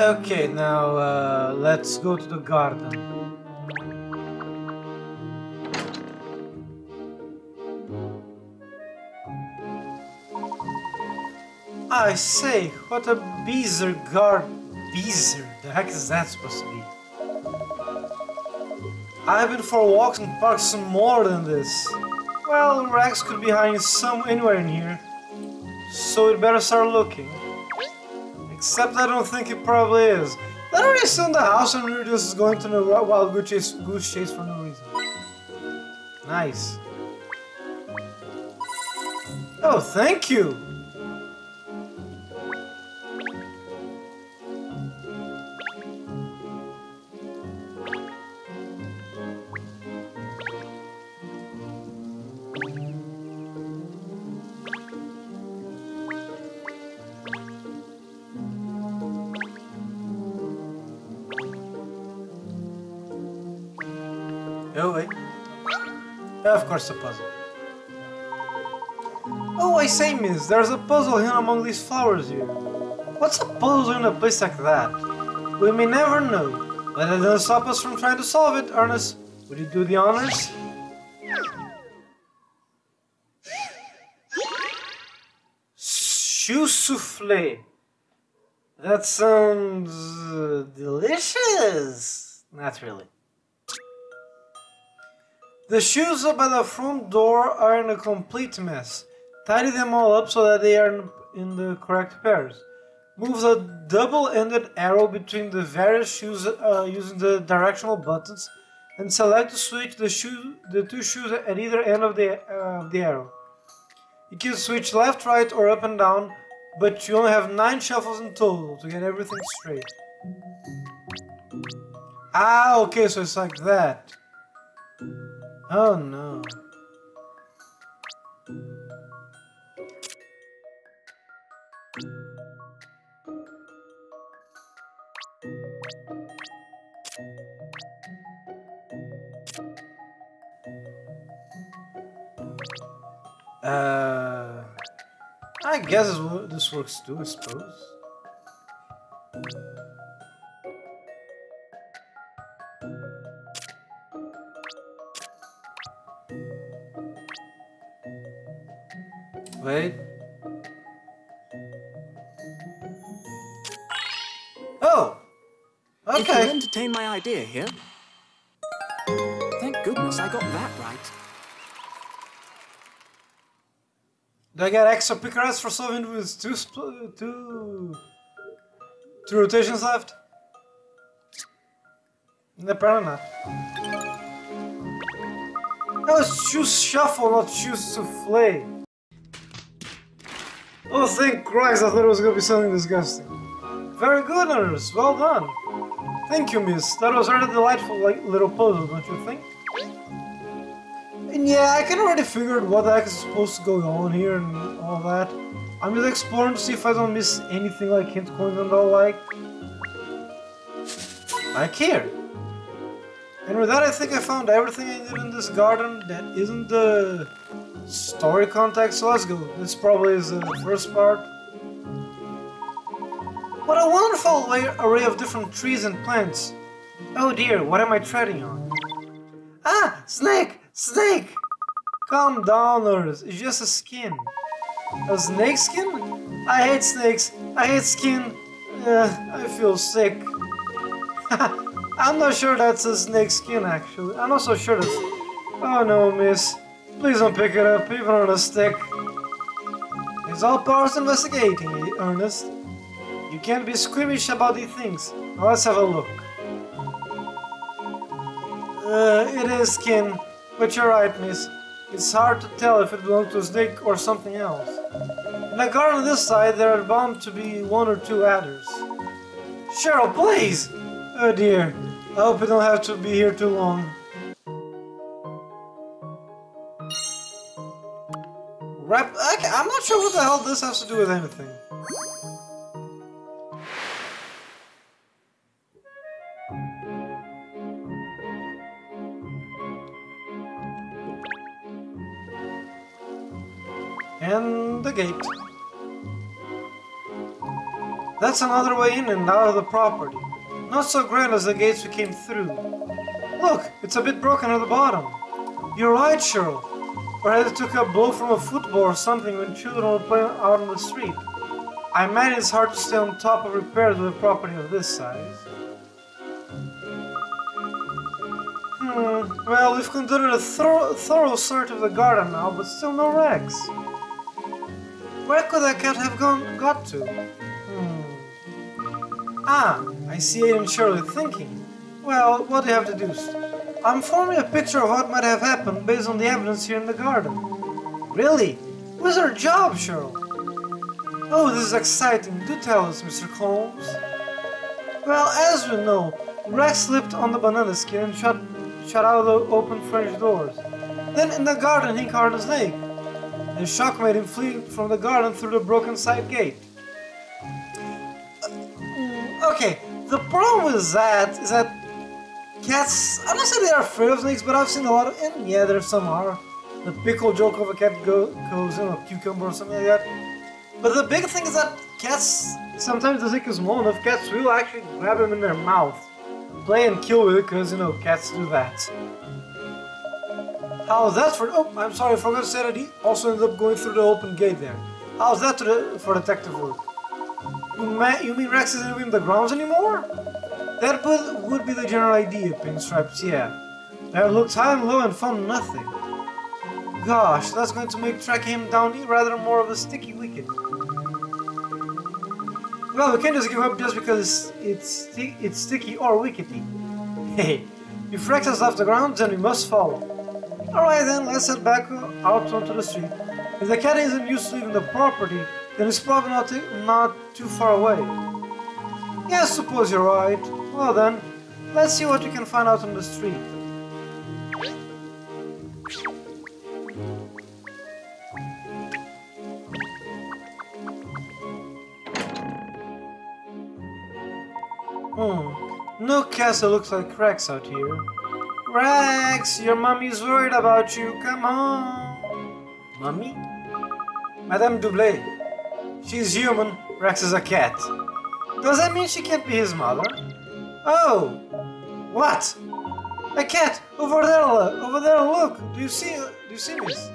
Okay, now uh, let's go to the garden. I say, what a beezer guard. Beezer? The heck is that supposed to be? I've been for walks in parks more than this. Well, Rex could be hiding some anywhere in here. So we'd better start looking. Except I don't think it probably is. Let already in the house and we're just going to the wild goose chase, goose chase for no reason. Nice. Oh, thank you! Course, a puzzle. Oh, I say, miss, there's a puzzle hidden among these flowers here. What's a puzzle in a place like that? We may never know, but it doesn't stop us from trying to solve it, Ernest. Would you do the honors? Chou souffle. That sounds delicious. Not really. The shoes by the front door are in a complete mess. Tidy them all up so that they are in the correct pairs. Move the double-ended arrow between the various shoes uh, using the directional buttons and select to switch the, shoe, the two shoes at either end of the, uh, of the arrow. You can switch left, right, or up and down, but you only have 9 shuffles in total to get everything straight. Ah, okay, so it's like that. Oh no. Uh, I guess this works too, I suppose. Wait. Oh! Okay. If you entertain my idea here. Thank goodness I got that right. Do I get extra pickers for solving with two, two, two rotations left? Apparently not. That was choose shuffle, not choose to flay. Oh, thank Christ, I thought it was gonna be something disgusting. Very good, Ernest, well done. Thank you, miss. That was really delightful like, little puzzle, don't you think? And yeah, I can already figured what the heck is supposed to go on here and all that. I'm just exploring to see if I don't miss anything like hint coins and all like. Like here. And with that, I think I found everything I did in this garden that isn't the story context. So let's go. This probably is the first part. What a wonderful array of different trees and plants. Oh dear, what am I treading on? Ah, snake! Snake! Calm down, Nurse. It's just a skin. A snake skin? I hate snakes. I hate skin. Uh, I feel sick. I'm not sure that's a snake skin, actually. I'm not so sure that's... Oh no, miss. Please don't pick it up, even on a stick. It's all powers investigating, Ernest. You can't be squeamish about these things. Now let's have a look. Uh, it is skin. But you're right, miss. It's hard to tell if it belongs to a snake or something else. In the garden on this side, there are bound to be one or two adders. Sherl, please! Oh dear. I hope we don't have to be here too long. Rep okay, I'm not sure what the hell this has to do with anything. And the gate. That's another way in and out of the property. Not so grand as the gates we came through. Look, it's a bit broken at the bottom. You're right, Sherl. Perhaps it took a blow from a football or something when children were playing out on the street. I imagine it's hard to stay on top of repairs with a property of this size. Hmm, well, we've conducted a thorough, thorough search of the garden now, but still no Rex. Where could that cat have gone, got to? Hmm. Ah, I see Aiden Shirley thinking. Well, what do you have to do? I'm forming a picture of what might have happened based on the evidence here in the garden. Really? What's our job, Sherl? Oh, this is exciting. Do tell us, Mr. Holmes. Well, as we know, Rex slipped on the banana skin and shut, shut out the open French doors. Then in the garden he encountered a snake. The shock made him flee from the garden through the broken side gate. Uh, okay, the problem with that is that cats, I'm not saying they are afraid of snakes, but I've seen a lot of, and yeah, there some are. The pickle joke of a cat go, goes in a cucumber or something like that. But the big thing is that cats, sometimes the snake is small enough, cats will actually grab them in their mouth. Play and kill with it, because, you know, cats do that. How's that for, oh, I'm sorry, I forgot to say that he also ended up going through the open gate there. How's that the, for detective work? You, you mean Rex isn't in the grounds anymore? That would, be the general idea, Pinstripes, yeah. I looked high and low and found nothing. Gosh, that's going to make tracking him down rather more of a sticky wicket. Well, we can't just give up just because it's, it's, it's sticky or wickety. Hey, if Rex has left the ground, then we must follow. Alright then, let's head back out onto the street. If the cat isn't used to leaving the property, then it's probably not, not too far away. Yes, suppose you're right. Well then, let's see what we can find out on the street. Hmm, no castle looks like Rex out here. Rex, your mummy's worried about you, come on. Mummy? Madame Doublé. She's human, Rex is a cat. Does that mean she can't be his mother? Oh! What? A cat! Over there, over there, look! Do you see, do you see this?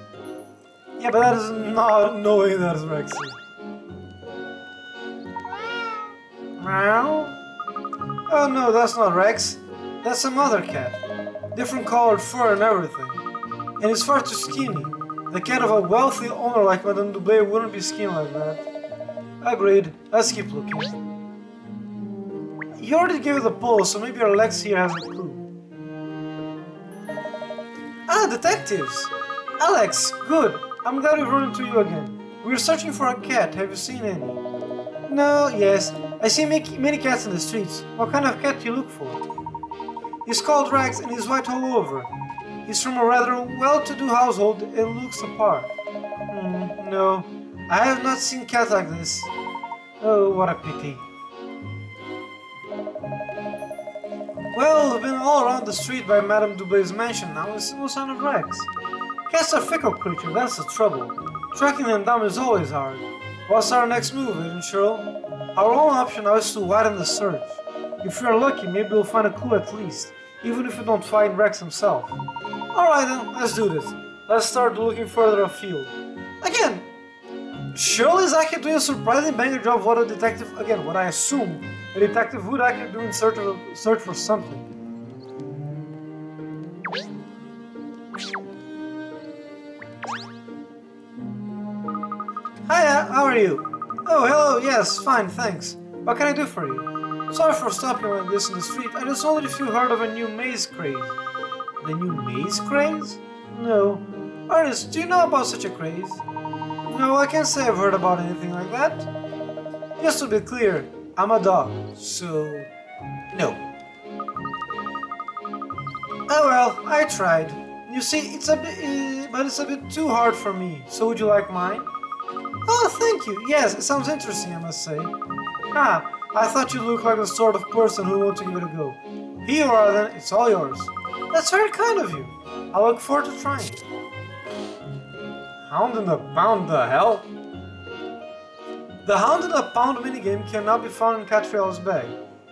Yeah, but that is not knowing that is Rexy. Meow? Oh no, that's not Rex. That's some other cat. Different colored fur and everything. And it's far too skinny. The cat of a wealthy owner like Madame Doublé wouldn't be skinny like that. Agreed. Let's keep looking. You already gave it a pull, so maybe your Lex here has a clue. Ah, detectives! Alex, good. I'm glad we've run into you again. We're searching for a cat. Have you seen any? No, yes. I see many cats in the streets. What kind of cat do you look for? He's called Rex and he's white all over. He's from a rather well-to-do household and looks the part. Hmm, no, I have not seen cats like this. Oh, what a pity. Well, we've been all around the street by Madame Doublé's mansion now, and see no sign of Rex. Cats are fickle creatures, that's the trouble. Tracking them down is always hard. What's our next move, isn't Sherl? Our only option now is to widen the search. If we're lucky, maybe we'll find a clue at least, even if we don't find Rex himself. Alright then, let's do this. Let's start looking further afield. Again, Shirley's actually doing a surprisingly banger job what a detective, again, what I assume a detective would actually do in search, of, search for something. Hiya, how are you? Oh, hello, yes, fine, thanks. What can I do for you? Sorry for stopping like this in the street, I just wondered if you heard of a new maze craze. The new maze craze? No. Ernest, do you know about such a craze? No, I can't say I've heard about anything like that. Just to be clear, I'm a dog, so no. Oh well, I tried. You see, it's a bit, uh, but it's a bit too hard for me. So would you like mine? Oh, thank you. Yes, it sounds interesting, I must say. Ah, I thought you looked like the sort of person who wants to give it a go. Here you are then, it's all yours. That's very kind of you. I look forward to trying. Hound in the pound the hell? The Hound in the Pound minigame can now be found in Katrielle's bag.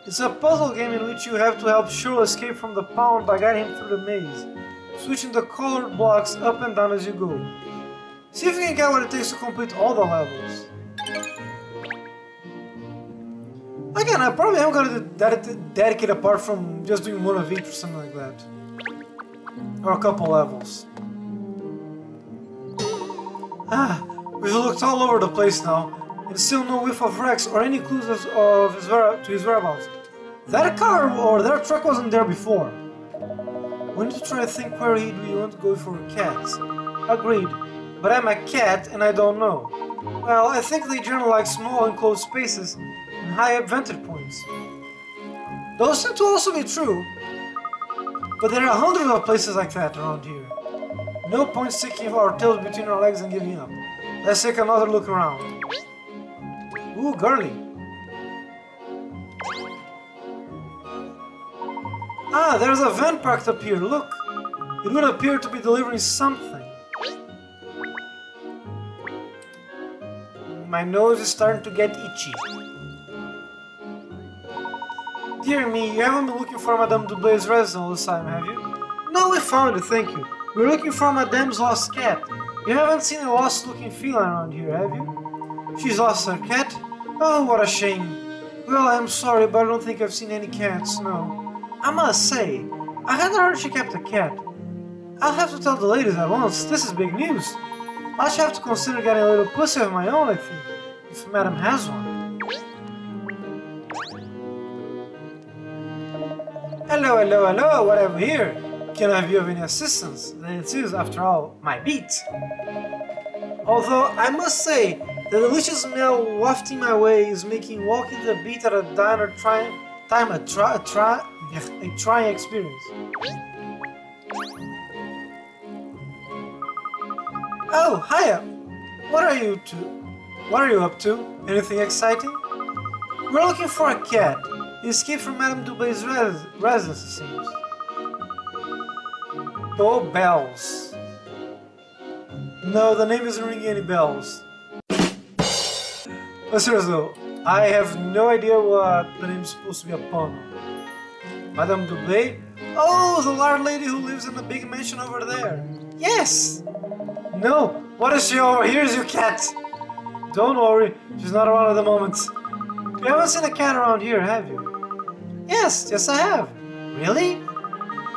It's a puzzle game in which you have to help Shiro escape from the pound by guiding him through the maze, switching the colored blocks up and down as you go. See if you can get what it takes to complete all the levels. Again, I probably am gonna ded dedicate apart from just doing one of each or something like that. Or a couple levels. Ah, we've looked all over the place now, and still no whiff of Rex or any clues of his to his whereabouts. That car or that truck wasn't there before. We need to try to think where he'd want to go for cats. Agreed, but I'm a cat and I don't know. Well, I think they generally like small enclosed spaces and high up vantage points. Those seem to also be true, but there are hundreds of places like that around here. No point sticking our tails between our legs and giving up. Let's take another look around. Ooh, girly. Ah, there's a van parked up here, look. It would appear to be delivering something. My nose is starting to get itchy. Dear me, you haven't been looking for Madame Dublay's residence all this time, have you? No, we found it, thank you. We're looking for Madame's lost cat. You haven't seen a lost-looking feline around here, have you? She's lost her cat? Oh, what a shame. Well, I'm sorry, but I don't think I've seen any cats, no. I must say, I hadn't heard she kept a cat. I'll have to tell the ladies at once, this is big news. I shall have to consider getting a little pussy of my own, I think, if Madame has one. Hello, hello, hello, what have we here? Can I be of any assistance? It is, after all, my beat. Although, I must say, the delicious smell wafting my way is making walking the beat at a diner try, time a, try, a, try, a trying experience. Oh, hiya! What are you two? What are you up to? Anything exciting? We're looking for a cat. He escaped from Madame Dublay's res residence, it seems. Oh, bells. No, the name isn't ringing any bells. But seriously though, I have no idea what the name is supposed to be upon. Madame Dublé? Oh, the large lady who lives in the big mansion over there. Yes! No, what is she over? Here's your cat! Don't worry, she's not around at the moment. You haven't seen a cat around here, have you? Yes, yes I have. Really?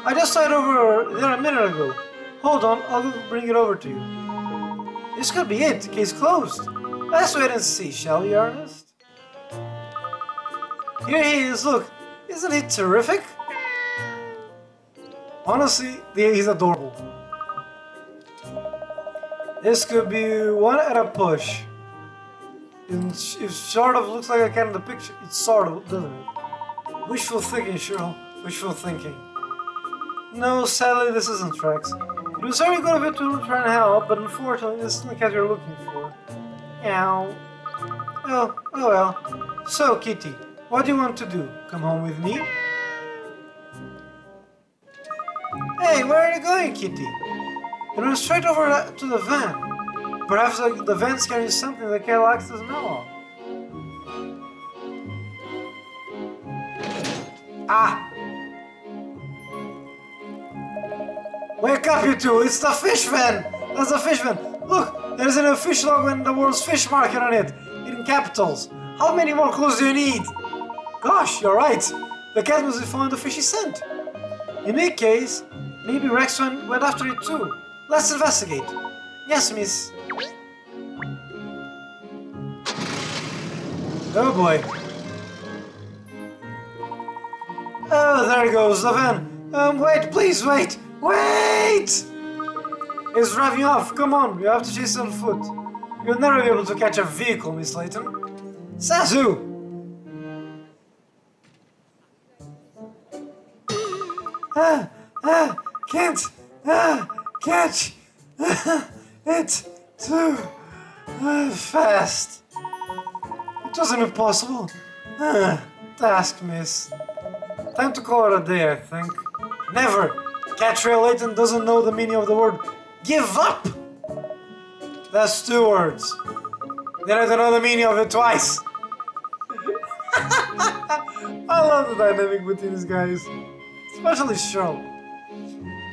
I just saw it over there a minute ago. Hold on, I'll bring it over to you. This could be it, case closed. Let's wait and see, shall we, Ernest? Here he is, look. Isn't he terrific? Honestly, he's adorable. This could be one at a push. It sort of looks like I cat in the picture. It's sort of, doesn't it? Wishful thinking, Sherl. Wishful thinking. No, sadly, this isn't Rex. It was very good of it to try and help, but unfortunately, this isn't the cat you're looking for. Ow. Oh, oh well. So, Kitty, what do you want to do? Come home with me? Hey, where are you going, Kitty? You run straight over to the van. Perhaps the van's carrying something the cat likes to smell of. Ah! Wake up, you two! It's the fish van! That's the fish van! Look! There's an official logo and the world's fish market on it! In capitals! How many more clues do you need? Gosh, you're right! The cat must be following the fishy scent! In any case, maybe Rex went after it too. Let's investigate. Yes, miss. Oh boy. Oh, there it goes the van. Um, wait, please, wait! Wait! It's driving off. Come on, you have to chase it on foot. You'll never be able to catch a vehicle, Miss Layton. Sasu! Ah, ah, can't, ah, catch it too uh, fast. It wasn't impossible. Ah, task, miss. Time to call it a day, I think. Never! Katrielle Layton doesn't know the meaning of the word give up! That's two words. Then I don't know the meaning of it twice. I love the dynamic between these guys. Especially Sherl.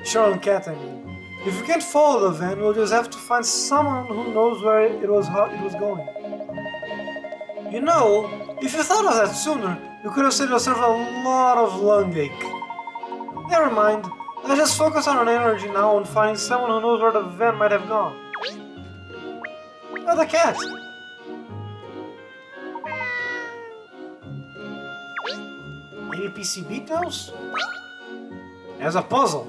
Sherl and Kat, I mean. If you can't follow the van, we'll just have to find someone who knows where it was how it was going. You know, if you thought of that sooner, you could have saved yourself a lot of lung ache. Never mind. Let's just focus on our energy now on finding someone who knows where the van might have gone. Oh, the cat! Maybe PCB knows? There's a puzzle.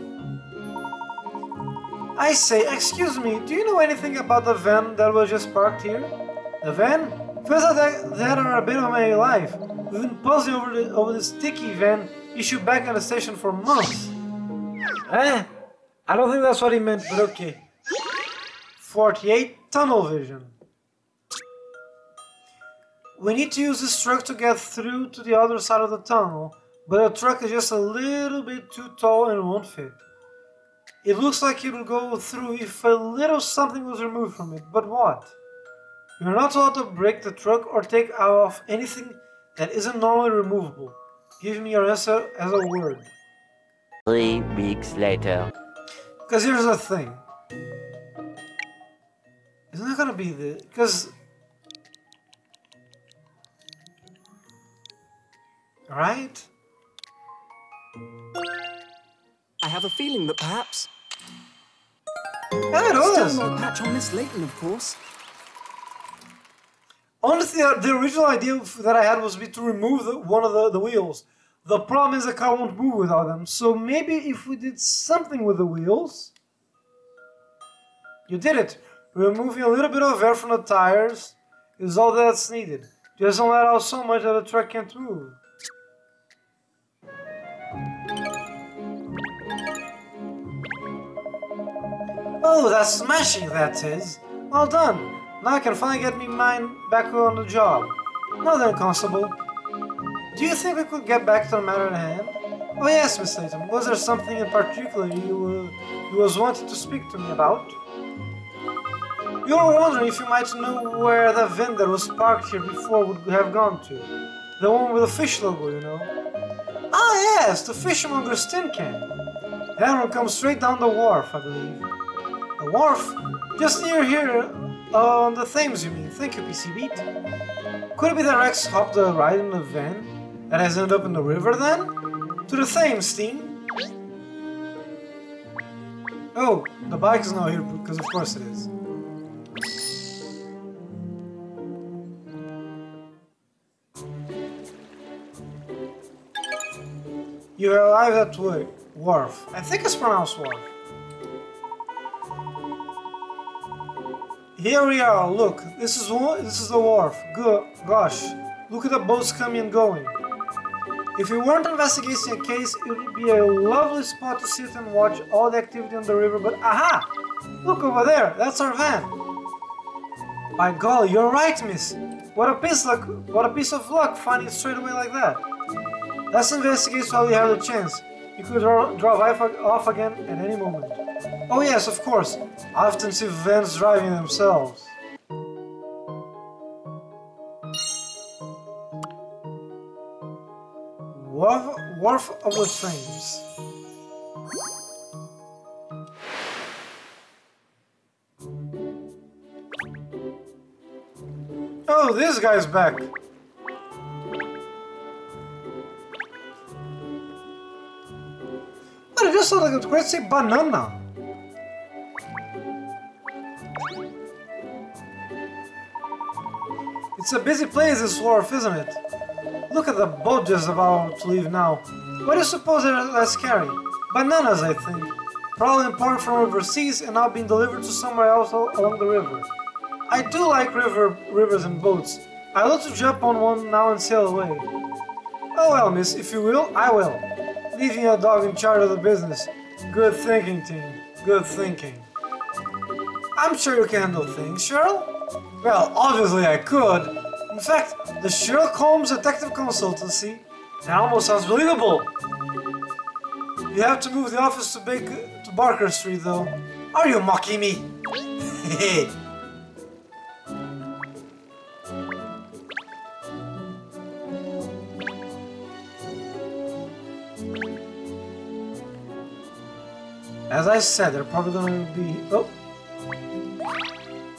I say, excuse me, do you know anything about the van that was just parked here? The van? Feels like that, that are a bit of my life. We've been puzzling over, the, over this sticky van issued back at the station for months. Eh? I don't think that's what he meant, but okay. 48 Tunnel Vision. We need to use this truck to get through to the other side of the tunnel, but the truck is just a little bit too tall and won't fit. It looks like it would go through if a little something was removed from it, but what? You're not allowed to break the truck or take off anything that isn't normally removable. Give me your answer as a word. Three weeks later. Because here's the thing. Isn't that gonna be the. Because. Right? I have a feeling that perhaps... Yeah, it was. Still no patch on Miss Layton, of course. Honestly, uh, the original idea that I had was to remove the, one of the, the wheels. The problem is the car won't move without them. So maybe if we did something with the wheels... You did it. Removing a little bit of air from the tires is all that's needed. Just don't let out so much that the truck can't move. Oh, that's smashing, that is. Well done. Now I can finally get me mine back on the job. Now then, Constable. Do you think we could get back to the matter at hand? Oh yes, Miss Layton. Was there something in particular you, uh, you was wanting to speak to me about? You were wondering if you might know where the van that was parked here before would have gone to. The one with the fish logo, you know. Ah yes, the fishmonger's tin can. That one comes straight down the wharf, I believe. A wharf? Just near here, on the Thames, you mean? Thank you, PC Beat. Could it be that Rex hopped a ride in the van that has ended up in the river then? To the Thames, team? Oh, the bike is now here because of course it is. You arrived at Wo- Wharf. I think it's pronounced Wharf. Here we are. Look, this is this is the wharf. Go, gosh, look at the boats coming and going. If we weren't investigating a case, it would be a lovely spot to sit and watch all the activity on the river. But aha! Look over there. That's our van. By golly, you're right, miss. What a piece luck! What a piece of luck finding it straight away like that. Let's investigate while we have the chance. You could drive off again at any moment. Oh yes, of course. I often see vans driving themselves. Wharf, of the Thames. Oh, this guy's back. But it just sounds like a say banana. It's a busy place, this wharf, isn't it? Look at the boat just about to leave now. What do you suppose they're carrying? Bananas, I think. Probably imported from overseas and now being delivered to somewhere else al- along the river. I do like river rivers and boats. I love to jump on one now and sail away. Oh well, miss, if you will, I will. Leaving a dog in charge of the business. Good thinking, team. Good thinking. I'm sure you can handle things, Sherl. Well, obviously I could. In fact, the Sherlock Holmes Detective Consultancy it almost sounds believable. You have to move the office to, Big to Baker Street, though. Are you mocking me? As I said, they're probably going to be... Oh!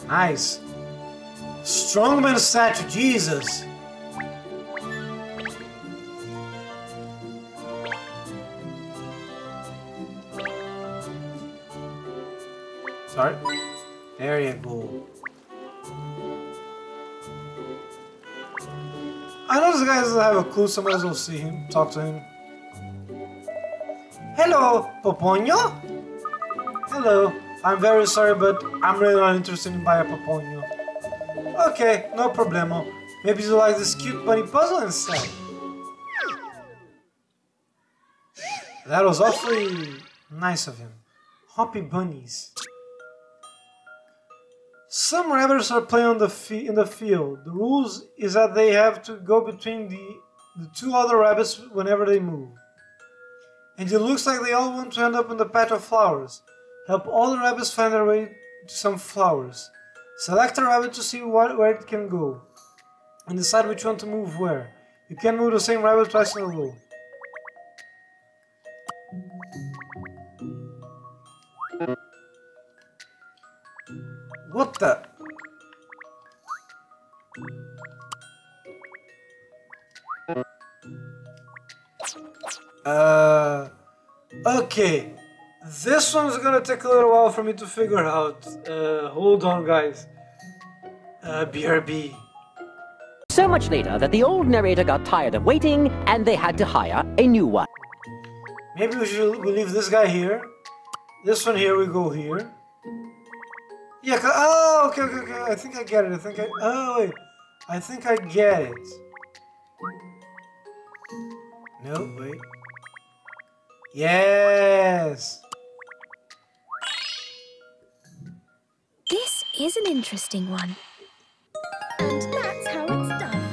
Nice. Strongman statue, Jesus! Sorry? There you go. I know this guy doesn't have a clue, so I might as well see him, talk to him. Hello, Poponyo? Hello, I'm very sorry, but I'm really not interested in buying a Poponyo. Okay, no problemo. Maybe you like this cute bunny puzzle instead. That was awfully nice of him. Hoppy bunnies. Some rabbits are playing on the in the field. The rules is that they have to go between the, the two other rabbits whenever they move. And it looks like they all want to end up in the patch of flowers. Help all the rabbits find their way to some flowers. Select a rabbit to see what, where it can go. And decide which one to move where. You can move the same rabbit twice in a row. What the? Uh, okay. This one's gonna take a little while for me to figure out. Uh, hold on, guys. Uh, BRB. So much later that the old narrator got tired of waiting and they had to hire a new one. Maybe we should we leave this guy here. This one here, we go here. Yeah, oh, okay, okay, okay. I think I get it. I think I. Oh, wait. I think I get it. No, wait. Yes! Is an interesting one. And that's how it's done.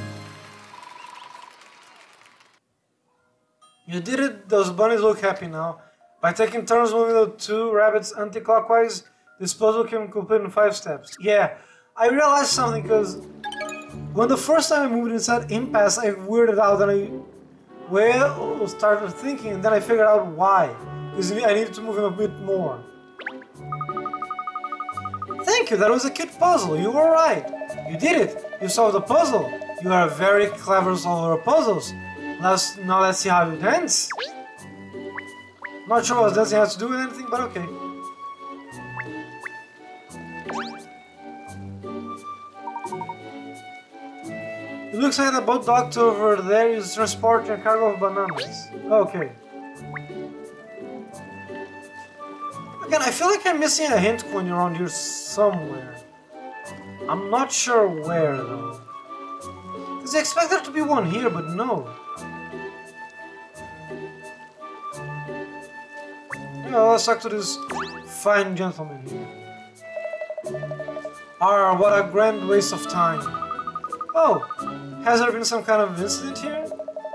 You did it. Those bunnies look happy now. By taking turns moving the two rabbits anti-clockwise, this puzzle can be completed in five steps. Yeah, I realized something because when the first time I moved inside Impasse, I weirded out and I well started thinking, and then I figured out why. Because I needed to move him a bit more. Thank you. That was a cute puzzle. You were right. You did it. You solved the puzzle. You are a very clever solver of puzzles. Let's now let's see how you dance. Not sure what dancing has to do with anything, but okay. It looks like the boat docked over there is transporting a cargo of bananas. Okay. Again, I feel like I'm missing a hint coin around here somewhere. I'm not sure where though. Because I expect there to be one here, but no. Yeah, let's talk to this fine gentleman here. Ah, what a grand waste of time. Oh, has there been some kind of incident here?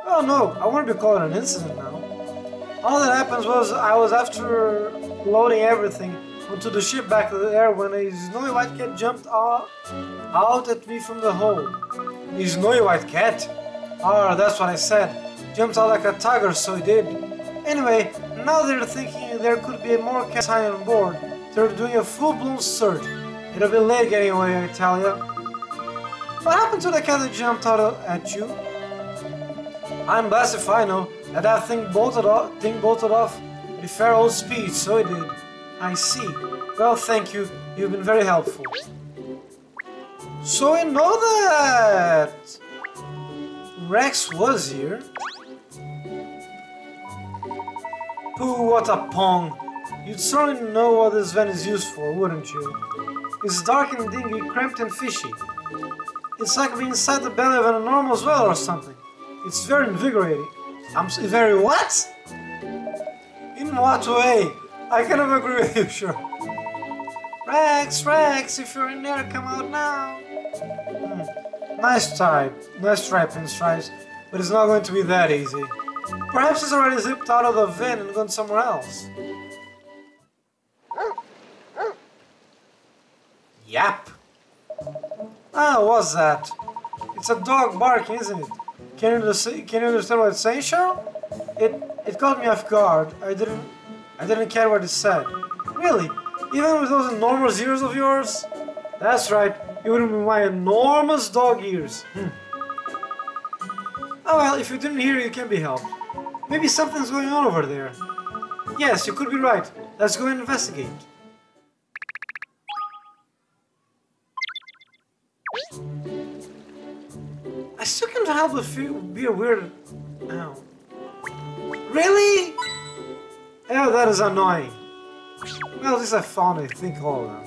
Oh no, I wouldn't be calling an incident now. All that happens was I was after loading everything onto the ship back to the air when a snowy white cat jumped out, out at me from the hole. A snowy white cat? Ah, that's what I said. Jumped out like a tiger, so he did. Anyway, now they're thinking there could be more cats hiding on board. They're doing a full-blown search. It'll be late away, I tell ya. What happened to the cat that jumped out at you? I'm blessed if I know that that thing bolted off, thing bolted off fair old speed, so it did. I see. Well, thank you. You've been very helpful. So we know that Rex was here. Pooh, what a pong. You'd certainly know what this van is used for, wouldn't you? It's dark and dingy, cramped and fishy. It's like being inside the belly of an enormous whale or something. It's very invigorating. I'm very what? In what way? I kind of agree with you, sure. Rex, Rex, if you're in there, come out now. Hmm. Nice try, nice try, Pinstripes, but it's not going to be that easy. Perhaps he's already zipped out of the van and gone somewhere else. Yap. Ah, what's that? It's a dog barking, isn't it? Can you, can you understand what it's saying, Sherl? It it caught me off guard. I didn't I didn't care what it said. Really? Even with those enormous ears of yours? That's right, even with my enormous dog ears. Hmm. Oh well, if you didn't hear, you can be helped. Maybe something's going on over there. Yes, you could be right. Let's go and investigate. I still can't help but feel be a weird. Ow. Really? Oh, that is annoying. Well, at least I. Think all of them.